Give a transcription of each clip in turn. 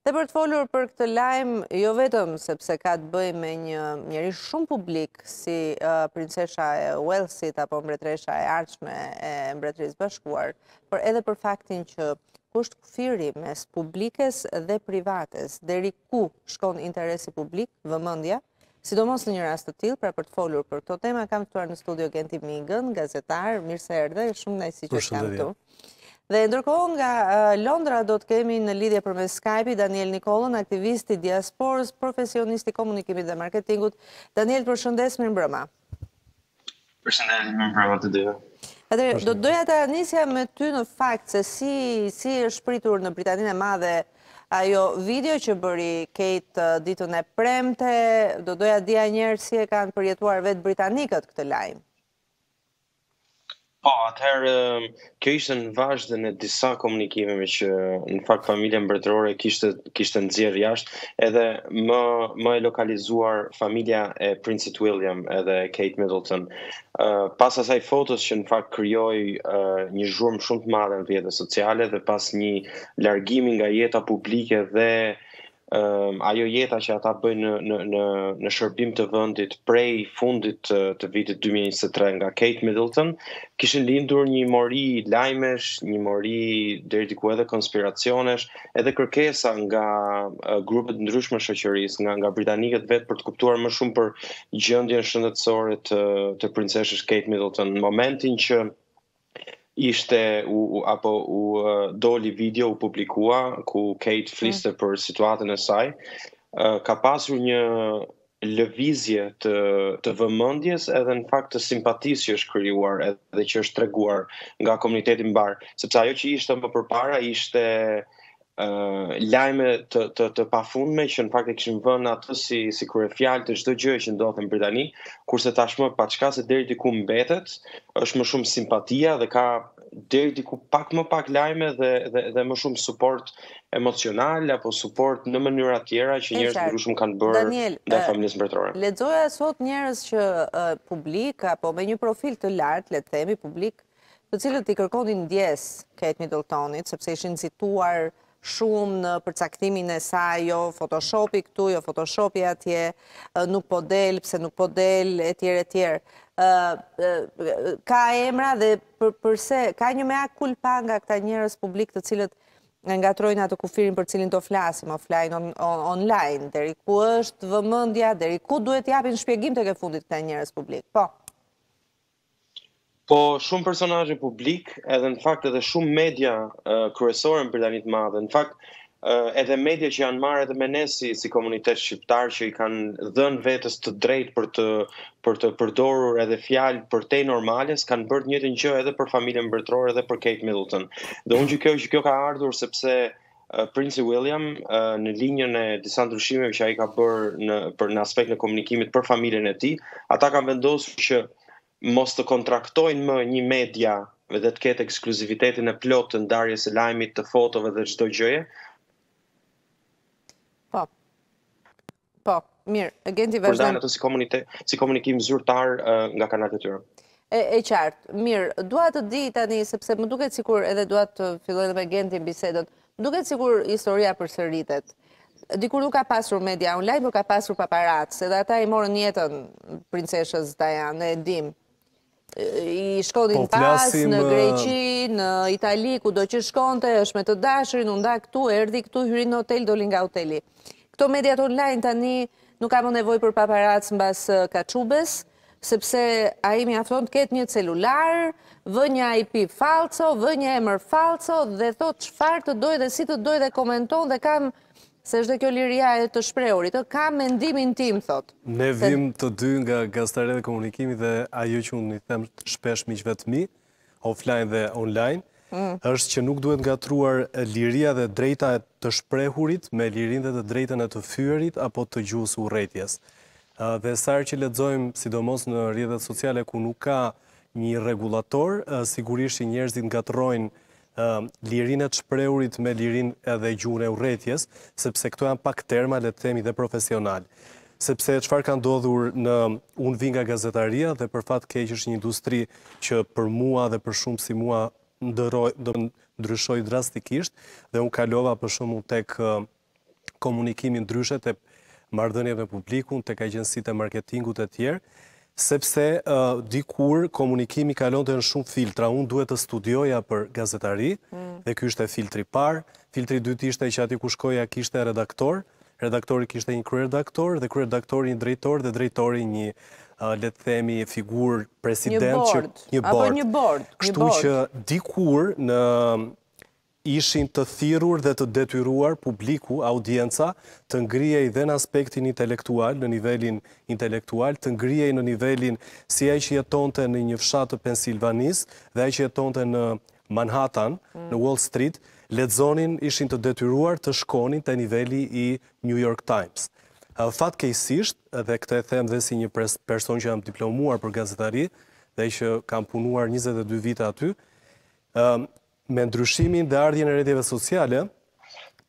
Dhe për të folur për këtë lajm, jo vetëm sepse ka të bëjë me një njeri shumë publik si princesha e Uellsit apo mbretresha e ardhshme e Mbretërisë së Bashkuar, por edhe për faktin që ku është kufiri mes publikes dhe privates, deri ku shkon interesi publik, vëmendja, Sidomos në një rast të tillë, pra për të folur për këto tema, kam ftuar në studio Genti Mingën, gazetar, mirë se erdhe, shumë kënaqësi që të kam këtu. Dhe ndërkohë nga Londra do të kemi në lidhje përmes Skype-it Daniel Nikollën, aktivist i diasporës, profesionist i komunikimit dhe marketingut. Daniel, përshëndetje, mirëmbrëma. Përshëndetje, Përshëndetje, mirëmbrëma të dyve. Atëherë, do të doja ta nisja me ty në fakt se si, si është pritur në Britaninë e Madhe ajo video që bëri Kate uh, ditën e premte, do doja ta dija njëherë si e kanë përjetuar vetë britanikët këtë lajm. Po, atëherë kjo ishte në vazhdën e disa komunikimeve që në fakt familja mbretërore kishte kishte nxjerrë jashtë, edhe më më e lokalizuar familja e princit William edhe Kate Middleton. Ë uh, pas asaj fotos që në fakt krijoi uh, një zhurmë shumë të madhe në rrjetet sociale dhe pas një largimi nga jeta publike dhe um, ajo jeta që ata bëjnë në në në në shërbim të vendit prej fundit të, të vitit 2023 nga Kate Middleton, kishin lindur një mori lajmesh, një mori deri diku edhe konspiracionesh, edhe kërkesa nga uh, grupe të ndryshme të shoqërisë, nga nga britanikët vetë për të kuptuar më shumë për gjendjen shëndetësore të të princeshës Kate Middleton. Në momentin që ishte u, u apo u doli video u publikua ku Kate fliste mm. për situatën e saj, ka pasur një lëvizje të të vëmendjes edhe në fakt të simpatisë që është krijuar edhe që është treguar nga komuniteti mbarë, sepse ajo që ishte më përpara ishte lajme të të të pafundme që në fakt e kishin vënë atë si si kryefjalë të çdo gjëje që ndodhte në Britani, kurse tashmë paçka se deri diku mbetet, është më shumë simpatia dhe ka deri diku pak më pak lajme dhe dhe dhe më shumë suport emocional apo suport në mënyra tjera që njerëz të shumë kanë bërë ndaj familjes mbretërore. Lexoja sot njerëz që publikë apo me një profil të lartë, le të themi publik të cilët i kërkonin ndjesë Kate Middletonit, sepse ishin nxituar shumë në përcaktimin e saj, jo photoshopi këtu, jo photoshopi atje, nuk po del, pse nuk po del, etj, etj. Ka emra dhe përse, ka një mea culpa nga këta njerëz publikë të cilët e ngatërrojnë atë kufirin për të cilin do flasim offline, online, deri ku është vëmendja, deri ku duhet të japin shpjegim tek e fundit këta njerëz publikë. Po. Po shumë personazhe publik, edhe në fakt edhe shumë media uh, kryesore në Britani të Madhe. Në fakt uh, edhe media që janë marrë edhe me ne si si komunitet shqiptar që i kanë dhënë vetes të drejtë për të për të përdorur edhe fjalë përtej normales, kanë bërë të njëjtën gjë edhe për familjen mbretërore dhe për Kate Middleton. Dhe unë gjykoj që kjo ka ardhur sepse Princi William në linjën e disa ndryshimeve që ai ka bërë në për në aspektin e komunikimit për familjen e tij, ata kanë vendosur që mos të kontraktojnë më një media dhe të ketë ekskluzivitetin e plotë të ndarjes së lajmit, të fotove dhe çdo gjëje. Po. Po, mirë, Genti vazhdon. Për ndajnë ato si, komunite, si komunikim zyrtar uh, nga kanalët e tyre. E, e qartë, mirë, dua të di tani, sepse më duket sikur edhe dua të filloj dhe me Gentin bisedën, më duket sikur historia përsëritet. Dikur nuk ka pasur media online, por ka pasur paparacë, edhe ata i morën jetën princeshës Diana, e dim. I shkonin po pas në Greqi, në Itali, kudo që shkonte, është me të dashurin, u nda këtu, erdi këtu, hyri në hotel, doli nga hoteli. Këto mediat online tani nuk ka më nevojë për paparacë mbas kaçubes, sepse ai mjafton të ketë një celular, vë një IP fallco, vë një emër fallco, dhe thotë çfarë të dojë dhe si të dojë dhe komenton dhe kam Se është dhe kjo liria e të shprehurit, ë? Kam mendimin tim, thotë. Ne vim të dy nga gazetaria e komunikimi dhe ajo që unë i them shpesh miqve të mi, offline dhe online, është që nuk duhet ngatërruar liria dhe e drejta e të shprehurit me lirinë dhe të drejtën e të fyerit apo të gjuhës së urrejtjes. Dhe sa herë që lexojmë, sidomos në rrjetet sociale ku nuk ka një rregullator, sigurisht që njerëzit ngatërrojnë lirinë e të shprehurit me lirinë edhe gjuhën e urrejtjes, sepse këto janë pak terma, le të themi dhe profesionalë. Sepse çfarë ka ndodhur në unë vi nga gazetaria dhe për fat keq është një industri që për mua dhe për shumë si mua ndërroi, do ndryshoi drastikisht dhe unë kalova për shembull tek komunikimi ndryshe te marrëdhëniet me publikun, tek agjencitë e marketingut e tjerë, sepse dikur komunikimi kalonte në shumë filtra, unë duhet të studioja për gazetari, mm. dhe ky ishte filtri i parë, filtri i dytë ishte që aty ku shkoja kishte redaktor, redaktori kishte një kryeredaktor dhe kryeredaktori një drejtor dhe drejtori një le të themi figurë president një bord, një bord. Kështu që dikur në Ishin të thirrur dhe të detyruar publiku, audienca, të ngrihej dhe në aspektin intelektual, në nivelin intelektual, të ngrihej në nivelin si ai që jetonte në një fshat të Pensilvanisë dhe ai që jetonte në Manhattan, në Wall Street, lexonin, ishin të detyruar të shkonin te niveli i New York Times. Fatkeqësisht, dhe këtë e them dhe si një person që jam diplomuar për gazetari dhe që kam punuar njëzet e dy vite aty, Me ndryshimin dhe ardhjen e rrjeteve sociale,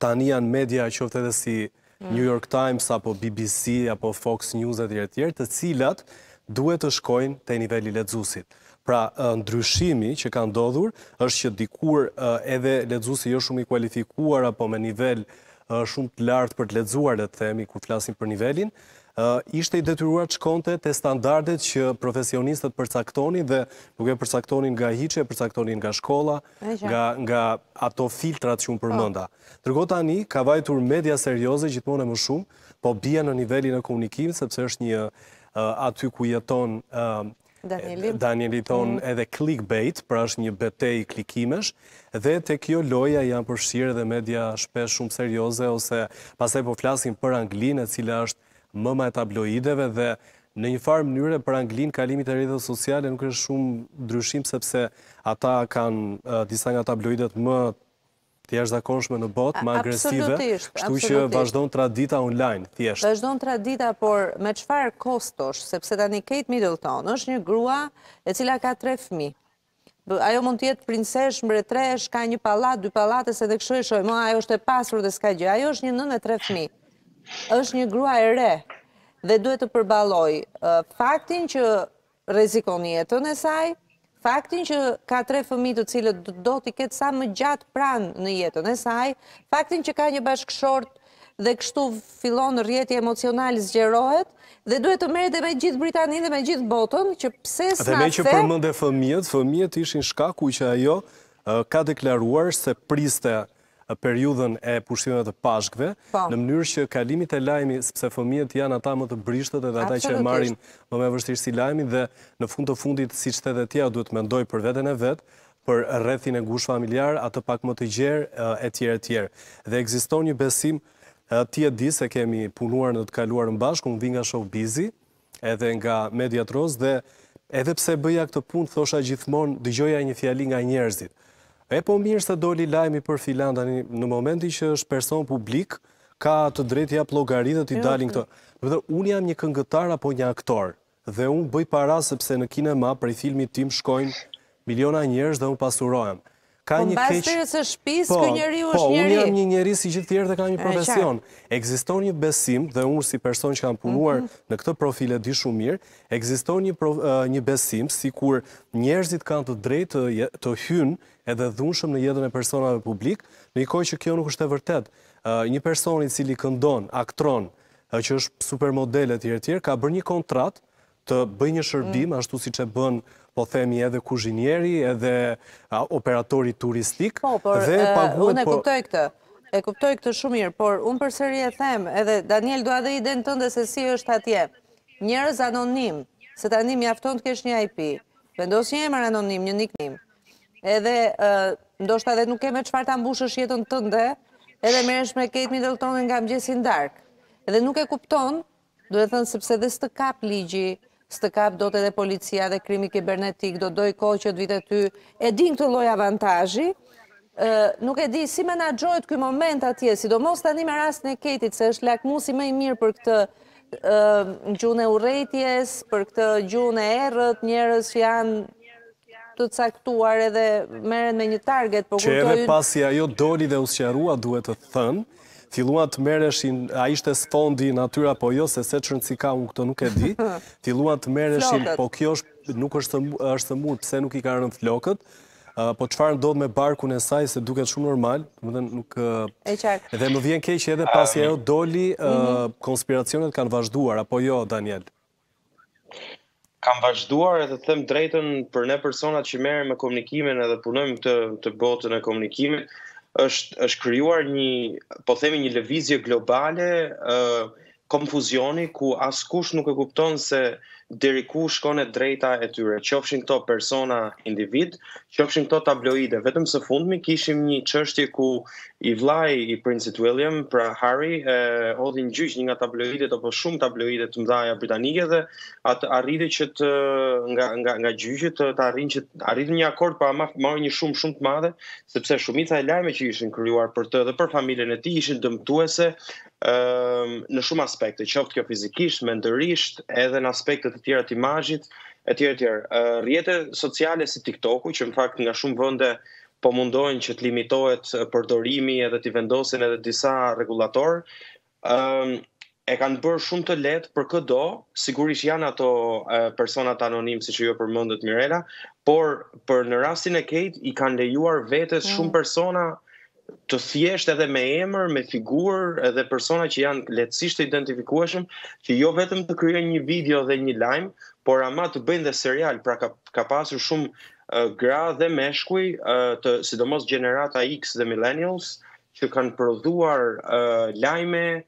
tani janë media qoftë edhe si mm. New York Times apo BBC apo Fox News etj etj, të cilat duhet të shkojnë te niveli i lexuesit. Pra, ndryshimi që ka ndodhur është që dikur edhe lexuesi jo shumë i kualifikuar apo me nivel shumë të lartë për të lexuar, le të themi, kur flasim për nivelin, ishte i detyruar të shkonte te standardet që profesionistët përcaktonin dhe nuk e përcaktonin nga hiçi, e përcaktonin nga shkolla, nga ato filtrat që unë përmenda. Po. Ndërkohë tani ka vajtur media serioze gjithmonë e më shumë, po bie në nivelin e komunikimit sepse është një aty ku jeton ë Danieli. Danieli thonë mm. edhe clickbait, pra është një betejë klikimesh, dhe te kjo loja janë përshirë dhe media shpesh shumë serioze, ose pastaj po flasin për Anglinë, e cila është mëma e tabloideve dhe në një farë mënyre për Anglinë kalimi te rrjetet sociale nuk është shumë ndryshim sepse ata kanë disa nga tabloidet më të jashtëzakonshme në botë, më agresive, kështu që vazhdon tradita online, thjesht. Vazhdon tradita, por me çfarë kostosh, sepse tani Kate Middleton është një grua e cila ka tre fëmijë. Ajo mund të jetë princeshë, mbretëreshë, ka një pallat, dy pallate, se edhe kështu e shohim, ajo është e pasur dhe s'ka gjë. Ajo është një nënë me tre fëmijë. Është një grua e re dhe duhet të përballojë faktin që rrezikon jetën e saj, faktin që ka tre fëmijë të cilët do t'i ketë sa më gjatë pranë në jetën e saj, faktin që ka një bashkëshort dhe kështu fillon rrjeti emocional zgjerohet dhe duhet të merret me gjithë Britaninë dhe me gjithë botën që pse s'na the. Dhe meqë përmende fëmijët, fëmijët ishin shkaku që ajo ka deklaruar se priste periudhën e pushimeve të Pashkëve, në mënyrë që kalimi te lajmi, sepse fëmijët janë ata më të brishtët edhe ata që e marrin më me vështirësi lajmin dhe në fund të fundit, siç the dhe ti, ajo duhet të mendojë për veten e vet, për rrethin e ngushtë familjar, atë pak më të gjerë, etj, etj. Dhe ekziston një besim, ti e di se kemi punuar në të kaluarën bashkë, unë vij nga showbizi, edhe nga mediat roz dhe edhe pse bëja këtë punë thosha gjithmonë dëgjoja një fjali nga njerëzit. E po mirë se doli lajmi për filan tani në momentin që është person publik ka të drejtë të japë llogari dhe t'i dalin këto. Unë jam një këngëtar apo një aktor dhe unë bëj para sepse në kinema prej filmit tim shkojnë miliona njerëz dhe unë pasurohem. Po mbas derës së shpisë ky njeriu është njeri. Po, unë jam një njeri si gjithë të tjerët dhe kam një profesion. Ekziston një besim dhe unë si person që kam punuar në këtë profil e di shumë mirë, ekziston një një besim sikur njerëzit kanë të drejtë të hyjnë edhe dhunshëm në jetën e personave publik, në një kohë që kjo nuk është e vërtetë. Një person i cili këndon, aktron, që është supermodel etj etj, ka bërë një kontratë të bëjë një shërbim, ashtu siç e bën, po themi, edhe kuzhinieri, edhe operatori turistik, po, dhe paguhet... Unë e kuptoj këtë, e kuptoj këtë shumë mirë, por unë përsëri e them, edhe Daniel, dua dhe idenë tënde se si është atje, njerëz anonim, se tani mjafton të kesh një IP, vendos një emër anonim, një niknim, edhe, ndoshta edhe nuk ke me çfarë ta mbushësh jetën tënde, edhe merresh me Kate Middleton nga mëngjesi në darkë, edhe nuk e kupton, Duhet thënë sepse dhe s'të kap ligji s'të kap dot edhe policia dhe krimi kibernetik do dojë kohë që të vijë te ty e din këtë lloj avantazhi nuk e di si menaxhohet ky moment atje sidomos tani me rastin e Kejtit se është lakmusi më i mirë për këtë gjuhën e urrejtjes, për këtë gjuhën e errët, njerëz që janë të caktuar edhe merren me një target po që edhe pasi ajo doli dhe u sqarua duhet thënë filluan të merreshin a ishte sfondi natyral apo jo se se qërën si ka unë këto nuk e di filluan të merreshin po kjo është nuk është e sëmurë pse nuk i ka rënë flokët po çfarë ndodh me barkun e saj se duket shumë normal, do të nuk e qartë. Dhe më vjen keq edhe pasi ajo doli, mhm. konspiracionet kanë vazhduar apo jo Daniel? Kanë vazhduar edhe të them të drejtën për ne personat që merren me komunikimin edhe punojmë këtë botën e komunikimit, është është krijuar një, po themi një lëvizje globale ë konfuzioni ku askush nuk e kupton se deri ku shkon e drejta e tyre, qofshin këto persona individ, Qofshin këto tabloide, vetëm së fundmi kishim një çështje ku i vllai i princit William, pra Harry, e hodhi në gjyq një nga tabloidet apo shumë tabloide të mëdha britanike dhe ai arriti që të nga nga nga gjyqi të të arrin që arritën një akord për të marrë, një shumë shumë të madhe, sepse shumica e lajmeve që ishin krijuar për të dhe për familjen e tij ishin dëmtuese ëm në shumë aspekte, qoftë kjo fizikisht, mendërisht, edhe në aspekte të tjera të imazhit, etj etj. Rrjetet sociale si TikToku, që në fakt nga shumë vende po mundohen që të limitohet përdorimi edhe të vendosin edhe disa rregullator, ëm e kanë bërë shumë të lehtë për këdo, sigurisht janë ato personat anonim siç ju e përmendët Mirela, por për në rastin e Kate i kanë lejuar vetes shumë mm. persona të thjeshtë edhe me emër, me figurë, edhe persona që janë lehtësisht të identifikueshëm, që jo vetëm të krijojnë një video dhe një lajm, por ama të bëjnë dhe serial, pra ka ka pasur shumë uh, gra dhe meshkuj, uh, të sidomos gjenerata X dhe millennials, që kanë prodhuar uh, lajme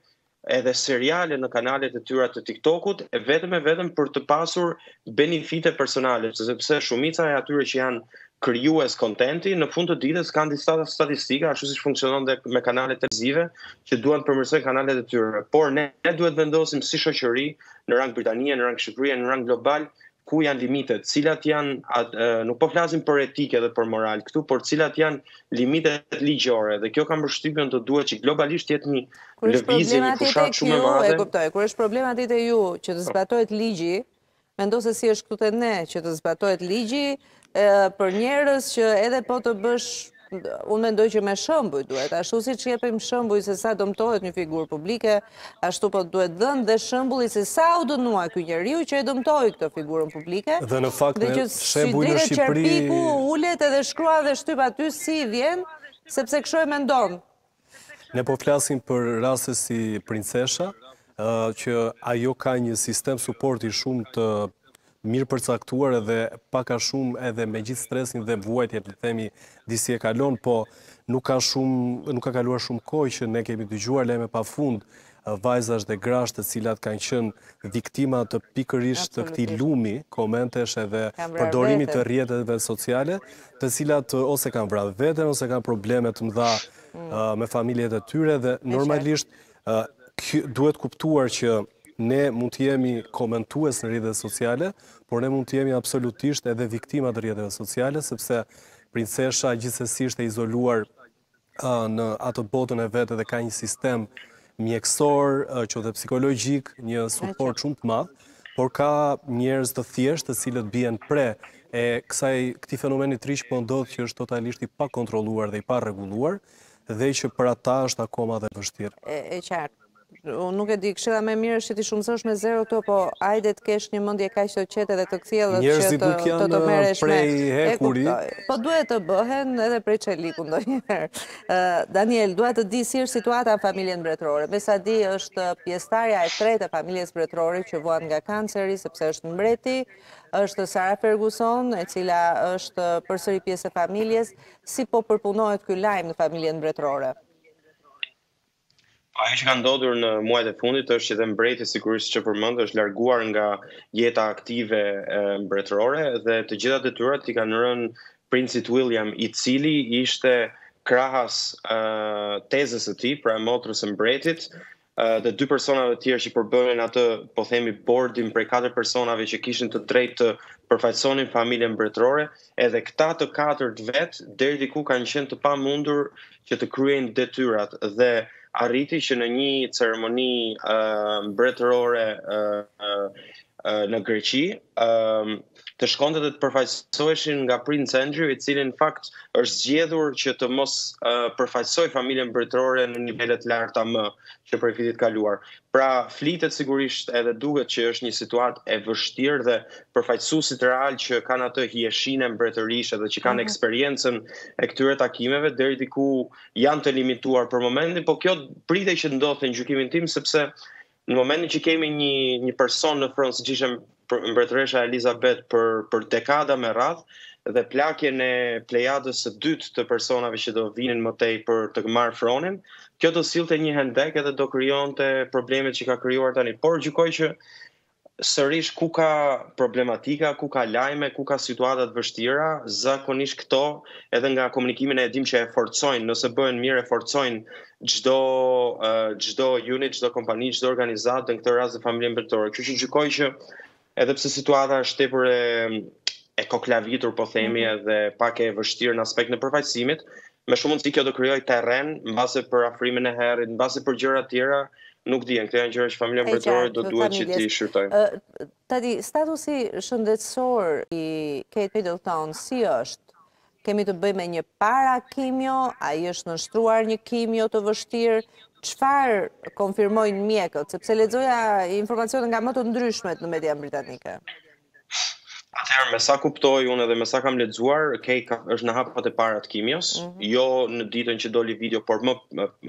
edhe seriale në kanalet e tyra të TikTokut e vetëm e vetëm për të pasur benefite personale, sepse shumica e atyre që janë krijues kontenti në fund të ditës kanë disa statistika ashtu siç funksionon dhe me kanalet televizive që duan të përmirësojnë kanalet e tyre. Por ne, ne duhet vendosim si shoqëri në rang Britani, në rang Shqipëri, në rang global ku janë limitet, cilat janë at, nuk po flasim për etikë dhe për moral këtu, por cilat janë limitet ligjore dhe kjo ka më shtyn që duhet që globalisht të jetë një lëvizje një fushatë shumë e madhe. E kuptoj, kur është problem aty te ju që të zbatohet ligji, mendo se si është këtu te ne që të zbatohet ligji për njerëz që edhe po të bësh unë mendoj që me shembuj duhet, ashtu siç japim shembuj se sa dëmtohet një figurë publike, ashtu po duhet dhënë dhe shembulli se sa u dënua ky njeriu që e dëmtoi këtë figurën publike, dhe në fakt dhe që s'i dridhet qerpiku ulet edhe shkruan dhe shtyp aty si i vjen, sepse kështu e mendon, Ne po flasim për raste si princesha, që ajo ka një sistem suporti shumë të mirëpërcaktuar edhe pak a shumë edhe me gjithë stresin dhe vuajtjet të themi disi e kalon, po nuk ka shumë, nuk ka kaluar shumë kohë që ne kemi dëgjuar lajme pa fund vajzash dhe grash të cilat kanë qenë viktima të pikërisht të këtij lumi komentesh edhe përdorimit të rrjeteve sociale, të cilat ose kanë vrarë veten ose kanë probleme të mëdha me familjet e tyre dhe normalisht duhet kuptuar që ne mund të jemi komentues në rrjetet sociale, por ne mund të jemi absolutisht edhe viktima të rrjeteve sociale, sepse princesha gjithsesi është e izoluar në atë botën e vet dhe ka një sistem mjekësor, qoftë dhe psikologjik, një suport shumë të madh, por ka njerëz të thjeshtë të cilët bien pre e kësaj këtij fenomeni të ri që po ndodh që është totalisht i pakontrolluar dhe i parregulluar dhe që për ata është akoma edhe më e vështirë. E qartë. Unë nuk e di, këshilla më e mirë është që t'i shumësosh me zero këto, po hajde të kesh një mendje kaq të qetë dhe të kthjellët që të Njerëzit nuk janë të merresh me. prej hekuri. E kuptoj. Po duhet të bëhen edhe prej çeliku ndonjëherë. Ë, Daniel, dua të di si është situata në familjen mbretërore. Me sa di është pjesëtarja e tretë e familjes mbretërore që vuan nga kanceri, sepse është mbreti, është Sara Ferguson, e cila është përsëri pjesë e familjes. Si po përpunohet ky lajm në familjen mbretërore? Ajo që ka ndodhur në muajt e fundit është që dhe mbreti sigurisht që për momentin është larguar nga jeta aktive mbretërore dhe të gjitha detyrat i kanë rënë princit William i cili ishte krahas uh, tezës së tij, pra motrës së mbretit, uh, dhe dy personave të tjerë që përbënin atë, po themi, bordin prej katër personave që kishin të drejtë të përfaqësonin familjen mbretërore, Edhe këta të katërt vetë deri diku kanë qenë të pamundur që të kryejnë detyrat dhe arriti që në një ceremoni uh, mbretërore uh, uh, në Greqi, uh, të shkonte dhe të përfaqësoheshin nga Prince Andrew, i cili në fakt është zgjedhur që të mos uh, përfaqësojë familjen mbretërore në nivele të larta më që prej vitit të kaluar. Pra, flitet sigurisht edhe duket që është një situatë e vështirë dhe përfaqësuesit realë që kanë atë hijeshinë e mbretërisë dhe që kanë eksperiencën e këtyre takimeve deri diku janë të limituar për momentin, por kjo pritej që të ndodhte në gjykimin tim sepse në momentin që kemi një një person në fron siç ishte Mbretëresha Elizabeth për për dekada me radhë dhe plakjen e plejadës së dytë të personave që do vinin më tej për të marrë fronin, kjo do sillte një hendek edhe do krijonte problemet që ka krijuar tani. Por gjykoj që sërish ku ka problematika, ku ka lajme, ku ka situata të vështira, zakonisht këto edhe nga komunikimi e dim që e forcojnë, nëse bëhen mirë e forcojnë çdo çdo unit, çdo kompani, çdo organizatë në këtë rast dhe familjen mbretërore. Kështu që gjykoj që edhe pse situata është tepër e e koklavitur po themi mm -hmm. edhe pak e vështirë në aspektin e përfaqësimit, me shumë mundësi kjo do krijojë terren mbase për afrimin e Harryt, mbase për gjëra të tjera, nuk dihen, këto janë gjëra që familja mbretërore do duhet që t'i shqyrtojë. Tedi, statusi shëndetësor i Kate Middleton si është? Kemi të bëjmë me një para kimio, a i është nënshtruar një kimio të vështirë, çfarë konfirmojnë mjekët, sepse lexoja informacione nga më të ndryshmet në median britanike? Atëherë, me sa kuptoj unë dhe me sa kam lexuar, Kate ka, është në hapat e para të kimios, mm -hmm. jo në ditën që doli video, por më,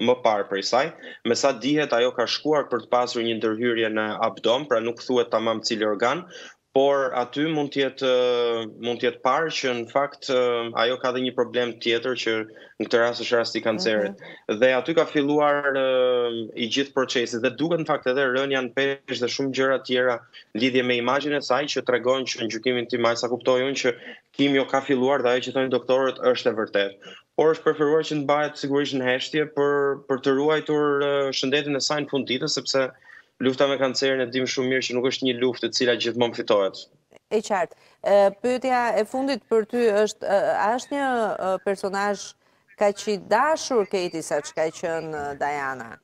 më parë prej saj, Me sa dihet, ajo ka shkuar për të pasur një ndërhyrje në abdom, pra nuk thuhet tamam cili organ, por aty mund të jetë mund të jetë parë që në fakt ajo ka dhe një problem tjetër që në këtë rast është rasti i kancerit. Mm -hmm. Dhe aty ka filluar i gjithë procesi dhe duket në fakt edhe rënia në peshë dhe shumë gjëra tjera në lidhje me imazhin e saj që tregon që në gjykimin tim a sa kuptoj unë që Kimio ka filluar dhe ajo që thonë doktorët është e vërtetë. Por është preferuar që të mbahet sigurisht në heshtje për për të ruajtur shëndetin e saj në fund të ditës sepse lufta me kancerin e dimë shumë mirë që nuk është një luftë e cila gjithmonë fitohet. E qartë. Pyetja e fundit për ty është a është një personazh kaq i dashur Katie sa ç'ka qenë Diana?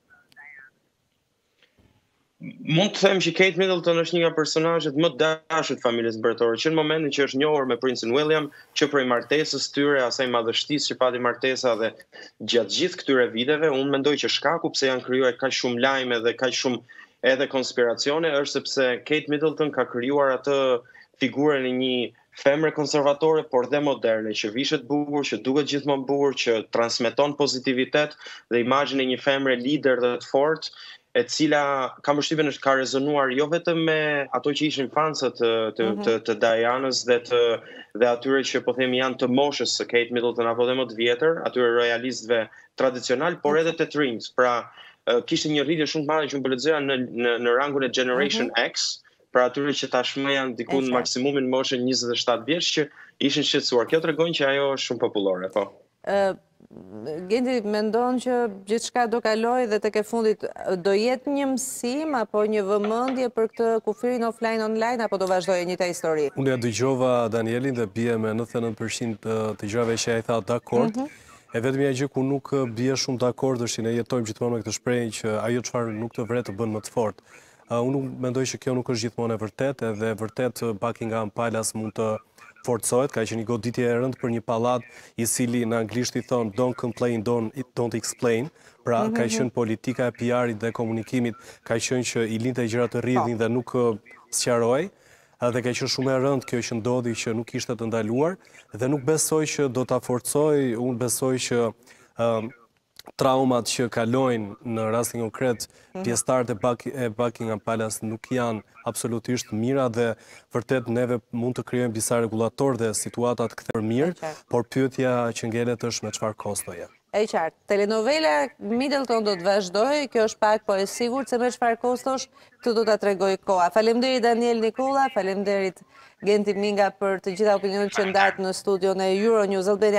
Mund të them që Kate Middleton është një nga personazhet më të dashur të familjes mbretërore, që në momentin që është njohur me princin William, që prej martesës tyre, asaj madhështie që pati martesa dhe gjatë gjithë këtyre viteve, unë mendoj që shkaku pse janë krijuar kaq shumë lajme dhe kaq shumë edhe konspiracione është sepse Kate Middleton ka krijuar atë figurën e një Femre konservatore por dhe moderne që vishet bukur, që duket gjithmonë bukur, që transmeton pozitivitet dhe imazhin e një femre lider dhe të fortë, e cila kam përshtypjen është ka rezonuar jo vetëm me ato që ishin fansa të të mhm. të, të Dianës dhe të dhe atyre që po themi janë të moshës së Kate Middleton apo dhe më të vjetër, atyre royalistëve tradicional, por edhe te të rinjtë. Pra, kishte një rritje shumë të madhe që unë po lexoja në në në rangun e Generation mhm. X, për atyre që tashmë janë diku në maksimumin moshën 27 vjeç që ishin shqetësuar. Kjo tregon që ajo është shumë popullore, po. Ë Genti mendon që gjithçka do kalojë dhe tek e fundit do jetë një mësim apo një vëmendje për këtë kufirin offline online apo do vazhdojë e njëjta histori. Unë e dëgjova Danielin dhe bie me 99% të, të gjërave që ai tha dakord. Mm -hmm. E vetmja gjë ku nuk bie shumë dakord është që ne jetojmë gjithmonë me këtë shprehje që ajo çfarë nuk të vret të bën më të fortë. Unë mendoj që kjo nuk është gjithmonë e vërtetë, edhe vërtet Buckingham Palace mund të forcohet, ka qenë një goditje e rëndë për një pallat i cili në anglisht i thonë don't complain, don't explain, pra mhm, ka mhm. qenë politika e PR-it dhe komunikimit, ka qenë që i linte gjërat të rridhin po. dhe nuk sqaronte, dhe ka qenë shumë e rëndë kjo që ndodhi që nuk ishte e ndaluar, dhe nuk besoj që do ta forcojë, unë besoj që traumat që kalojnë në rastin konkret pjesëtarët e Buckingham Palace nuk janë absolutisht të mira dhe vërtet neve mund të krijojnë disa rregullatorë dhe situata të kthehet mirë, por pyetja që ngelet është me çfarë kostoje. E qartë. Telenovela Middleton do të vazhdojë, kjo është pak po e sigurt se me çfarë kostosh, këtë do ta tregojë koha. Faleminderit Daniel Nikolla, faleminderit Genti Minga për të gjitha opinionet që ndatë në studion e Euronews Albania.